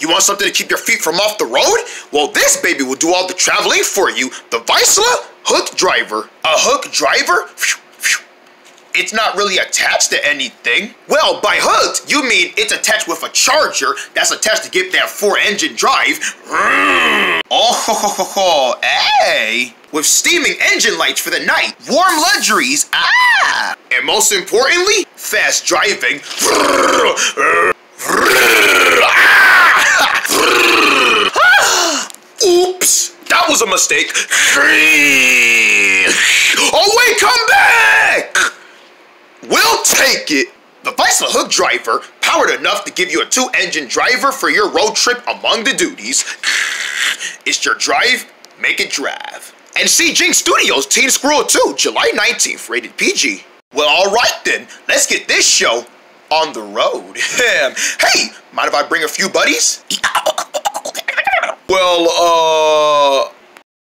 You want something to keep your feet from off the road? Well, this baby will do all the traveling for you. The Vicela Hook Driver. A hook driver? It's not really attached to anything. Well, by hooked, you mean it's attached with a charger that's attached to get that four-engine drive. Mm. Oh. Hey! With steaming engine lights for the night, warm luxuries, ah! And most importantly, fast driving. Oops! That was a mistake. Oh wait, come back! We'll take it. The Vicela Hook Driver, powered enough to give you a two-engine driver for your road trip among the duties. It's your drive, make it drive. And see Jinks Studios Teen Squirrel 2, July 19th, rated PG. Well, alright then, let's get this show on the road. hey, mind if I bring a few buddies? Uh,